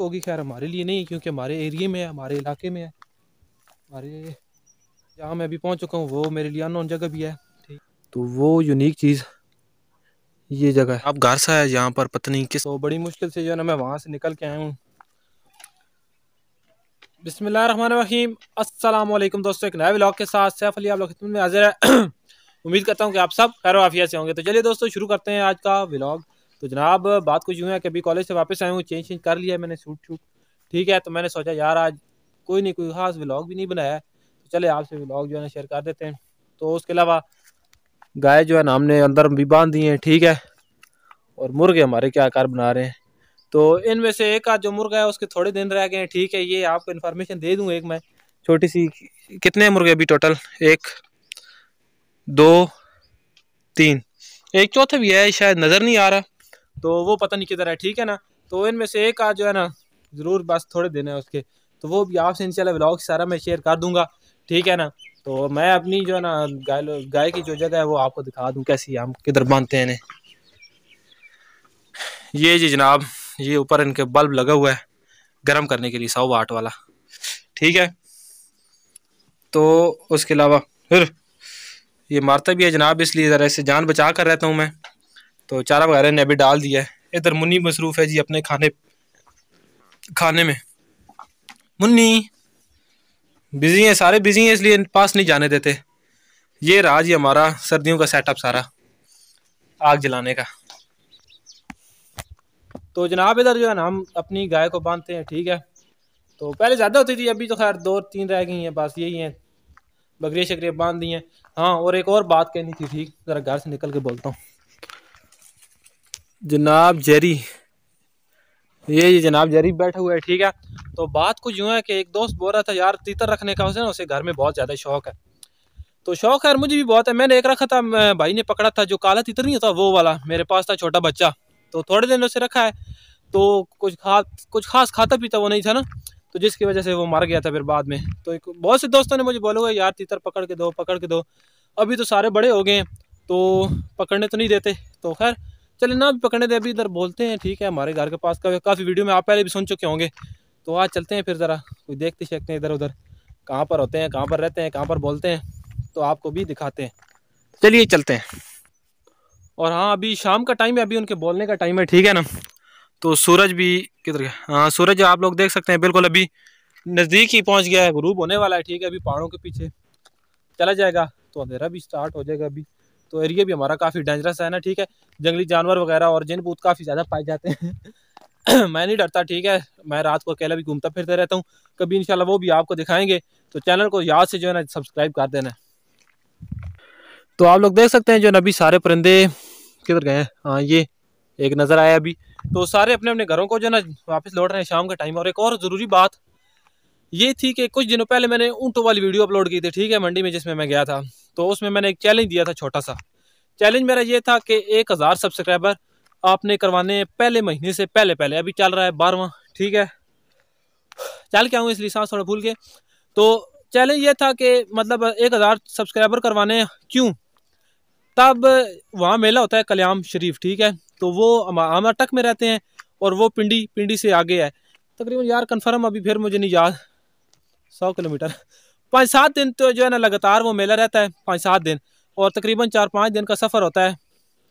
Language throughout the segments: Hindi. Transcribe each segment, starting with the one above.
होगी खैर हमारे लिए नहीं क्योंकि हमारे एरिए में है हमारे इलाके में है। हमारे जहाँ मैं अभी पहुँच चुका हूँ वो मेरे लिए अनोन जगह भी है। ठीक। तो वो यूनिक चीज़ ये जगह है। आप घर सा है यहाँ पर पत्नी किस तो बड़ी मुश्किल से जो है ना मैं वहाँ से निकल के आया हूँ। अस्सलाम वालेकुम दोस्तों एक नए ब्लॉग के साथ सैफ अली आप लोग में हाजिर है। उम्मीद करता हूँ कि आप सब खैर वाफिया से होंगे। तो चलिए दोस्तों शुरू करते हैं आज का व्लॉग। तो जनाब, बात कुछ यूँ है कि अभी कॉलेज से वापस आया हूँ, चेंज चेंज कर लिया मैंने सूट शूट। ठीक है तो मैंने सोचा, यार, आज कोई नहीं, कोई ख़ास व्लॉग भी नहीं बनाया तो चले, आपसे व्लॉग जो है ना शेयर कर देते हैं। तो उसके अलावा, गाय जो है ना, हमने अंदर भी बाँध दिए हैं, ठीक है? और मुर्गे हमारे क्या आकार बना रहे हैं। तो इनमें से एक आध जो मुर्गा है, उसके थोड़े दिन रह गए हैं, ठीक है? ये आपको इन्फॉर्मेशन दे दूँ एक मैं। छोटी सी, कितने मुर्गे अभी टोटल एक, दो, तीन। एक चौथे भी है, शायद नज़र नहीं आ रहा। तो वो पता नहीं किधर है, ठीक है ना? तो इनमें से एक आज जो है ना, ज़रूर बस थोड़े दिन है उसके। तो वो भी आपसे इंशाल्लाह ब्लॉग सारा मैं शेयर कर दूँगा, ठीक है ना? तो मैं अपनी जो है ना, गाय गाय की जो जगह है वो आपको दिखा दूँ कैसी हम किधर बांधते हैं इन्हें। ये जी जनाब, ये ऊपर इनके बल्ब लगा हुआ है, गर्म करने के लिए सौ वाट वाला, ठीक है? तो उसके अलावा, फिर, ये मारता भी है जनाब, इसलिए ज़रा इससे जान बचा कर रहता हूँ मैं। तो चारा वगैरह ने अभी डाल दिया है। इधर मुन्नी मसरूफ़ है जी अपने खाने खाने में। मुन्नी बिज़ी है, सारे बिज़ी हैं, इसलिए पास नहीं जाने देते। ये रहा जी हमारा सर्दियों का सेटअप सारा, आग जलाने का। तो जनाब, इधर जो है ना, हम अपनी गाय को बांधते हैं, ठीक है? तो पहले ज़्यादा होती थी, अभी तो खैर दो, तीन रह गई हैं, बस यही हैं। बकरियाँ शकरियाँ बाँध दी हैं। हाँ और एक और बात कहनी थी, ठीक? ज़रा घर से निकल के बोलता हूँ। जनाब जेरी। ये ये जनाब जेरी बैठा हुआ है, ठीक है? तो बात कुछ यूँ है कि एक दोस्त बोल रहा था, यार, तीतर रखने का उसे ना, उसे घर में बहुत ज़्यादा शौक है। तो शौक है मुझे भी बहुत है। मैंने एक रखा था भाई ने पकड़ा था, जो काला तीतर नहीं होता, वो वाला, मेरे पास था छोटा बच्चा। तो थोड़े दिन उसे रखा है। तो कुछ खास कुछ खास खाता पीता वो नहीं था ना तो जिसकी वजह से वो मर गया था फिर बाद में। तो एक, बहुत से दोस्तों ने मुझे बोला यार, तीतर पकड़ के दो, पकड़ के दो। अभी तो सारे बड़े हो गए हैं तो पकड़ने तो नहीं देते। तो खैर चले ना पकड़ने दे, अभी इधर बोलते हैं, ठीक है, हमारे घर के पास का काफ़ी वीडियो में आप पहले भी सुन चुके होंगे। तो आज चलते हैं फिर ज़रा, कोई देखते शेखते हैं इधर उधर। कहाँ पर होते हैं, कहाँ पर रहते हैं, कहाँ पर बोलते हैं तो आपको भी दिखाते हैं। चलिए चलते हैं। और हाँ अभी शाम का टाइम है, अभी उनके बोलने का टाइम है, ठीक है ना? तो सूरज भी किधर गया? हाँ सूरज आप लोग देख सकते हैं, बिल्कुल अभी नज़दीक ही पहुँच गया है ग्रूप होने वाला है, ठीक है, अभी पहाड़ों के पीछे। चला जाएगा तो अंधेरा भी स्टार्ट हो जाएगा अभी। तो एरिया भी हमारा काफ़ी डेंजरस है ना, ठीक है? जंगली जानवर वगैरह और जिन बूत काफ़ी ज़्यादा पाए जाते हैं। मैं नहीं डरता, ठीक है? मैं रात को अकेला भी घूमता फिरता रहता हूँ। कभी इंशाल्लाह वो भी आपको दिखाएँगे। तो चैनल को याद से जो है ना, सब्सक्राइब कर देना। तो आप लोग देख सकते हैं जो नबी सारे परिंदे किधर गए हैं? हाँ ये एक नज़र आया अभी। तो सारे अपने अपने घरों को जो ना, वापस लौट रहे हैं शाम का टाइम और एक और ज़रूरी बात ये थी कि कुछ दिनों पहले मैंने ऊँटों वाली वीडियो अपलोड की थी, ठीक है? मंडी में जिसमें मैं गया था। तो उसमें मैंने एक चैलेंज दिया था छोटा सा। चैलेंज मेरा ये था कि एक हज़ार सब्सक्राइबर आपने करवाने पहले महीने से पहले पहले, अभी चल रहा है बारहवा, ठीक है? चल के आऊँ इसलिए सांस थोड़ा भूल के तो चैलेंज ये था कि मतलब एक हज़ार सब्सक्राइबर करवाने क्यों? तब वहाँ मेला होता है कल्याम शरीफ, ठीक है? तो वो हम अटक में रहते हैं और वो पिंडी पिंडी से आगे है। तकरीबन यार कन्फर्म अभी फिर मुझे नहीं याद। सौ किलोमीटर। पाँच सात दिन तो जो है ना लगातार वो मेला रहता है पाँच सात दिन और तकरीबन चार पाँच दिन का सफ़र होता है।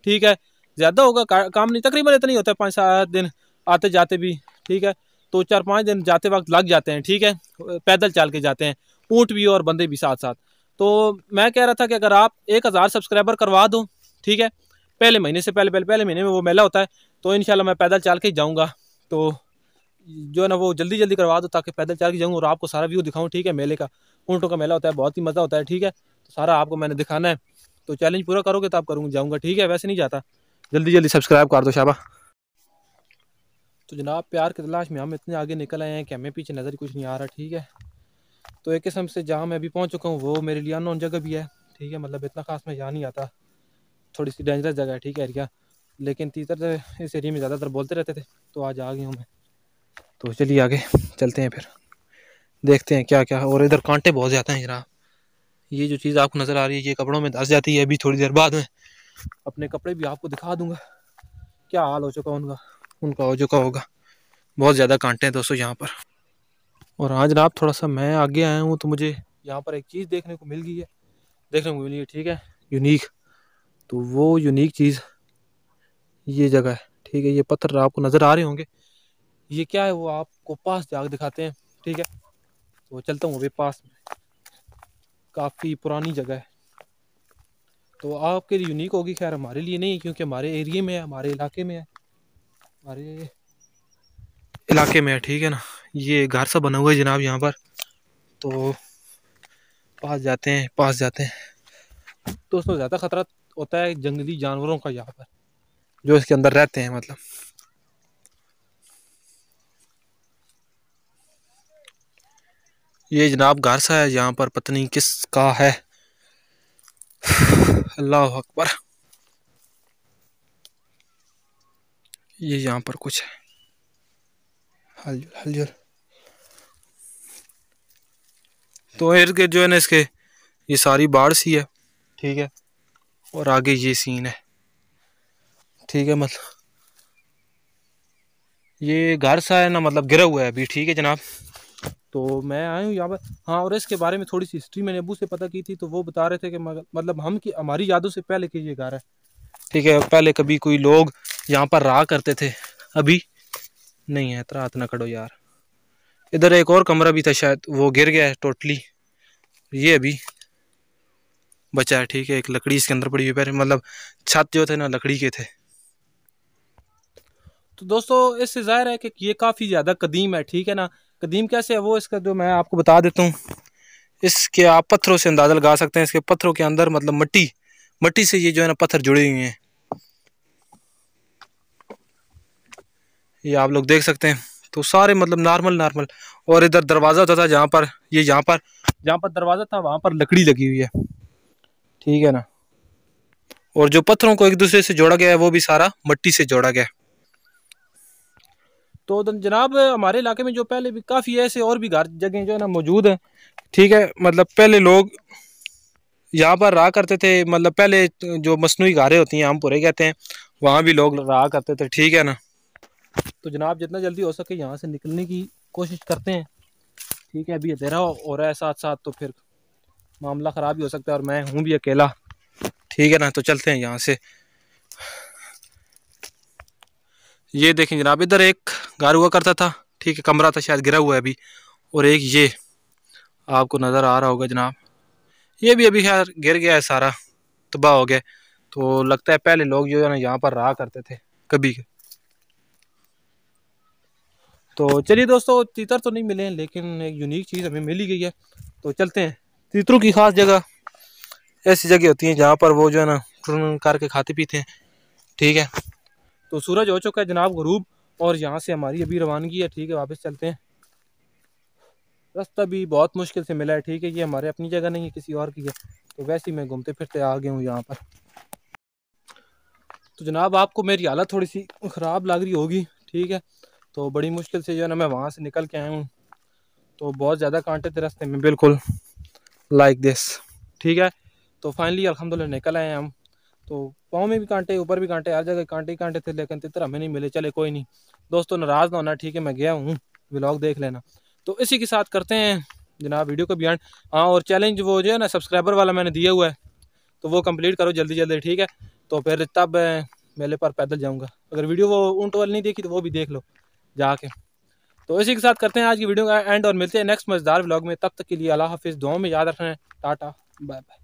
ठीक है, ज़्यादा होगा काम नहीं, तकरीबन इतना ही होता है पाँच सात दिन आते जाते भी, ठीक है। तो चार पाँच दिन जाते वक्त लग जाते हैं, ठीक है, पैदल चल के जाते हैं, ऊँट भी और बंदे भी साथ साथ तो मैं कह रहा था कि अगर आप एक हज़ार सब्सक्राइबर करवा दो, ठीक है, पहले महीने से पहले पहले पहले महीने में वो मेला होता है तो इन मैं पैदल चल के ही जाऊँगा। तो जो है ना वो जल्दी जल्दी करवा दो ताकि पैदल चल के जाऊँ और आपको सारा व्यू दिखाऊँ, ठीक है, मेले का। ऊँटों का मेला होता है, बहुत ही मज़ा होता है, ठीक है? तो सारा आपको मैंने दिखाना है। तो चैलेंज पूरा करोगे तो आप करूँगा, जाऊँगा, ठीक है? वैसे नहीं जाता। जल्दी जल्दी सब्सक्राइब कर दो शाबा। तो जनाब, प्यार की तलाश में हम इतने आगे निकल आए हैं कि हमें पीछे नज़र कुछ नहीं आ रहा, ठीक है? तो एक किस्म से जहाँ मैं अभी पहुँच चुका हूँ, वो मेरे लिए अनोन जगह भी है, ठीक है? मतलब इतना खास मैं यहाँ नहीं आता। थोड़ी सी डेंजरस जगह है, ठीक है एरिया लेकिन तीतर इस एरिया में ज़्यादातर बोलते रहते थे तो आज आ गया हूँ मैं। तो चलिए आगे, चलते हैं फिर। देखते हैं क्या क्या। और इधर कांटे बहुत ज़्यादा हैं जरा ये जो चीज़ आपको नज़र आ रही है, ये कपड़ों में धस जाती है अभी थोड़ी देर बाद में। अपने कपड़े भी आपको दिखा दूँगा। क्या हाल हो चुका उनका? उनका हो चुका होगा। बहुत ज़्यादा कांटे हैं दोस्तों यहाँ पर। और हाँ जनाब, थोड़ा सा मैं आगे आया हूँ तो मुझे यहाँ पर एक चीज़ देखने को मिल गई है। देखने को मिली है, ठीक है? यूनिक तो वो यूनिक चीज़ ये जगह है, ठीक है? ये पत्थर आपको नज़र आ रहे होंगे। ये क्या है? वो आपको पास जाकर दिखाते हैं, ठीक है? तो चलता हूँ अभी पास में। काफ़ी पुरानी जगह है। तो आपके लिए यूनिक होगी, खैर हमारे लिए नहीं, क्योंकि हमारे एरिए में है, हमारे इलाके में है। हमारे इलाके में है, ठीक है ना? ये घर सा बना हुआ है जनाब यहाँ पर। तो पास जाते हैं, पास जाते हैं। दोस्तों ज़्यादा ख़तरा होता है जंगली जानवरों का यहाँ पर, जो इसके अंदर रहते हैं मतलब। ये जनाब घर सा है यहाँ पर पत्नी किस का है? अल्लाह अकबर। ये यहाँ पर कुछ है। हलजुल हलजुल तो इर्द गिर्द जो है ना इसके ये सारी बाढ़ सी है। ठीक है। और आगे ये सीन है। ठीक है मतलब। ये घर सा है ना मतलब गिरा हुआ है अभी। ठीक है जनाब। तो मैं आया हूँ यहाँ पर। हाँ और इसके बारे में थोड़ी सी हिस्ट्री मैंने अबू से पता की थी तो वो बता रहे थे कि मतलब हम की, हमारी यादों से पहले की ये घर है। ठीक है, पहले कभी कोई लोग यहाँ पर रहा करते थे, अभी नहीं है, इतना हाथ ना करो यार। इधर एक और कमरा भी था शायद, वो गिर गया है टोटली ये अभी बचा है, ठीक है, एक लकड़ी इसके अंदर पड़ी हुई मतलब छत जो थे ना, लकड़ी के थे। तो दोस्तों, इससे ज़ाहिर है कि ये काफ़ी ज़्यादा कदीम है, ठीक है ना? कदीम कैसे है वो इसका जो मैं आपको बता देता हूँ। इसके आप पत्थरों से अंदाज़ा लगा सकते हैं। इसके पत्थरों के अंदर मतलब मट्टी मट्टी से ये जो है ना पत्थर जुड़े हुए हैं। ये आप लोग देख सकते हैं। तो सारे मतलब नॉर्मल नॉर्मल। और इधर दरवाज़ा होता था जहाँ पर, ये यहाँ पर, जहाँ पर दरवाज़ा था वहाँ पर लकड़ी लगी हुई है। ठीक है ना? और जो पत्थरों को एक दूसरे से जोड़ा गया है, वो भी सारा मट्टी से जोड़ा गया तो जनाब, हमारे इलाके में जो पहले भी काफ़ी ऐसे और भी घर, जगह जो है ना मौजूद हैं। ठीक है मतलब पहले लोग यहाँ पर रहा करते थे मतलब पहले जो मसनू गारें होती हैं हम पूरे कहते हैं, वहाँ भी लोग रहा करते थे, ठीक है ना? तो जनाब, जितना जल्दी हो सके यहाँ से निकलने की कोशिश करते हैं। ठीक है, अभी अंधेरा हो रहा है साथ साथ तो फिर मामला ख़राब ही हो सकता है और मैं हूँ भी अकेला। ठीक है ना तो चलते हैं यहाँ से। ये देखें जनाब, इधर एक घर हुआ करता था, ठीक है, कमरा था, शायद गिरा हुआ है अभी, और एक ये, आपको नज़र आ रहा होगा जनाब, ये भी अभी खैर गिर गया है सारा, तबाह हो गया तो लगता है पहले लोग जो है ना यहाँ पर रहा करते थे, कभी। तो चलिए दोस्तों, तीतर तो नहीं मिले लेकिन एक यूनिक चीज़ हमें मिली गई है तो चलते हैं, तीतरों की ख़ास जगह, ऐसी जगह होती हैं जहाँ पर वो जो है ना करके खाते पीते हैं, ठीक है। तो सूरज हो चुका है जनाब गरूब, और यहाँ से हमारी अभी रवानगी है, ठीक है, वापस चलते हैं। रास्ता भी बहुत मुश्किल से मिला है, ठीक है, ये हमारे अपनी जगह नहीं है, किसी और की है। तो वैसे ही मैं घूमते फिरते आ गया हूँ यहाँ पर। तो जनाब आपको मेरी हालत थोड़ी सी ख़राब लग रही होगी, ठीक है तो बड़ी मुश्किल से जो है ना मैं वहाँ से निकल के आया हूँ। तो बहुत ज़्यादा कांटे थे रास्ते में, बिल्कुल लाइक दिस ठीक है तो फाइनली अलहमदिल्ला निकल आए हम। तो पाँव में भी कांटे, ऊपर भी कांटे, हर जगह कांटे ही कांटे थे, लेकिन तितर हमें नहीं मिले, चले कोई नहीं। दोस्तों, नाराज़ ना होना, ठीक है, मैं गया हूँ ब्लॉग देख लेना। तो इसी के साथ करते हैं, जनाब वीडियो का बियॉन्ड हाँ और चैलेंज वो जो है ना सब्सक्राइबर वाला मैंने दिया हुआ है तो वो कंप्लीट करो जल्दी जल्दी, ठीक है? तो फिर तब मेले पर पैदल जाऊँगा। अगर वीडियो वो ऊँट वाली नहीं देखी तो वो भी देख लो, जाके। तो इसी के साथ करते हैं आज की वीडियो का एंड और मिलते हैं नेक्स्ट मज़ेदार ब्लॉग में। तब तक के लिए अल्लाह हाफिज़ दुआ में याद रखना है। Tata bye bye